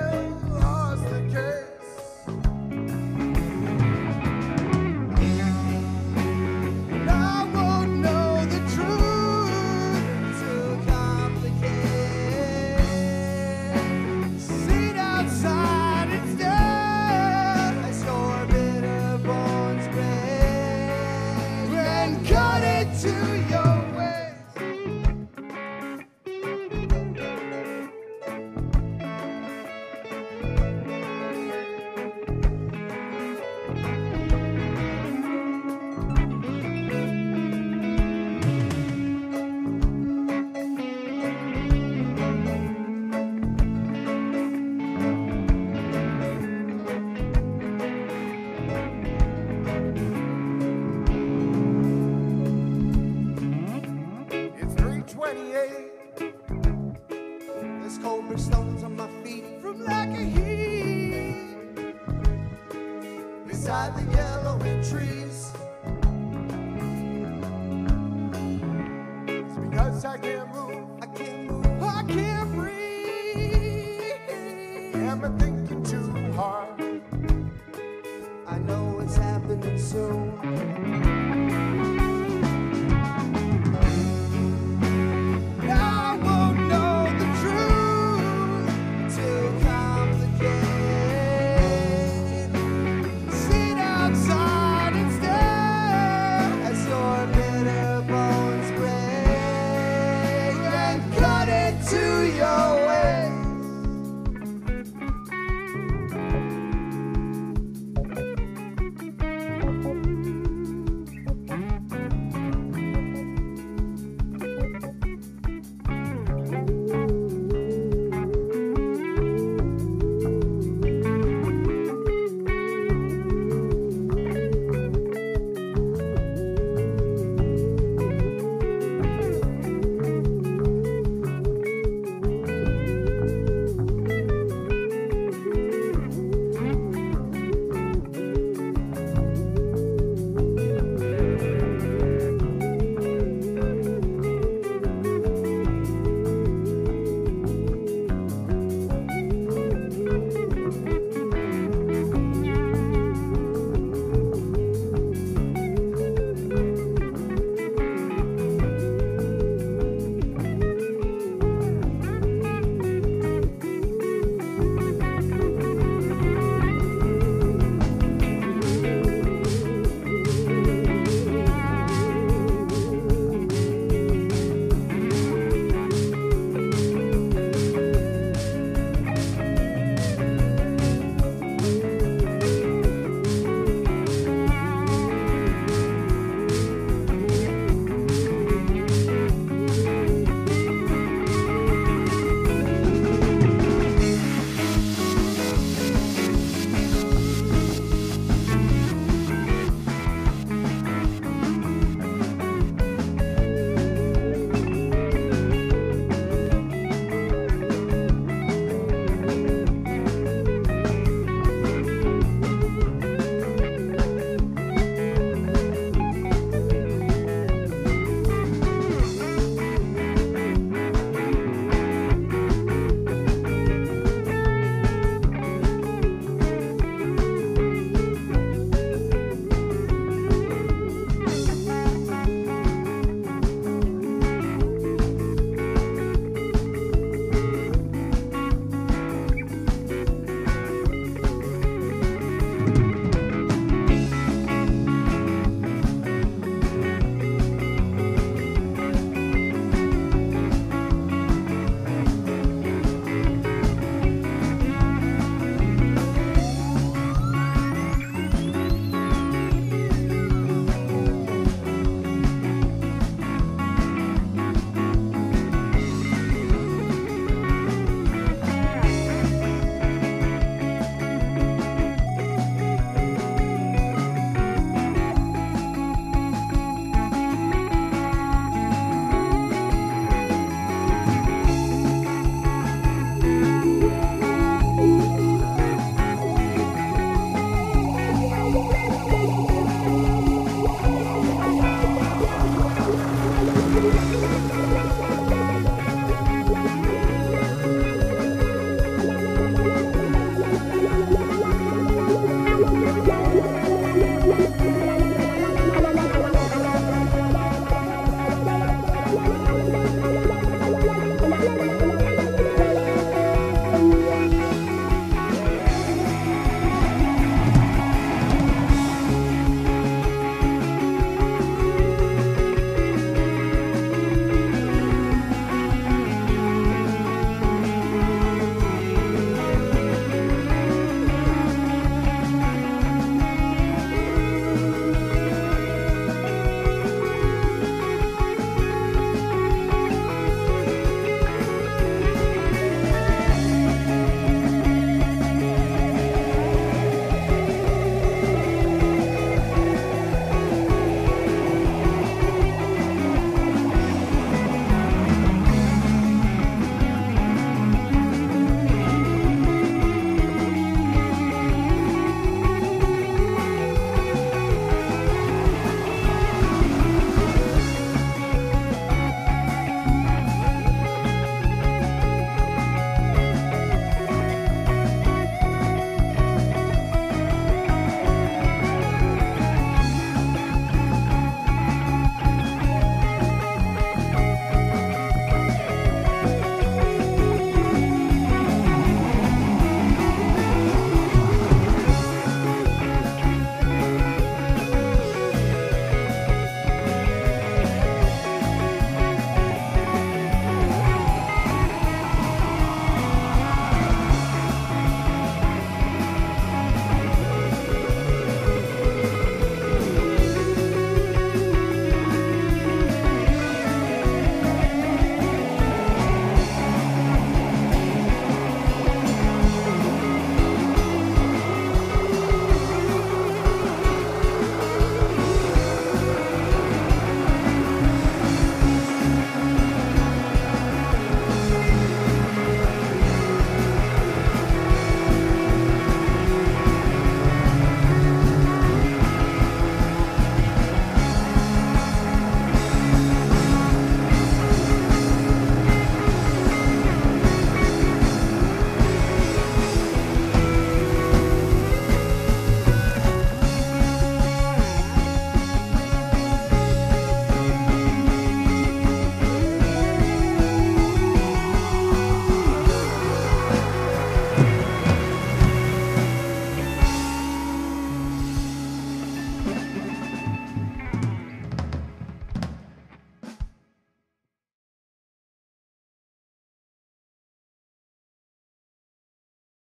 girl. Cause I can't move, I can't move, oh, I can't breathe. Am I thinking too hard? I know it's happening soon.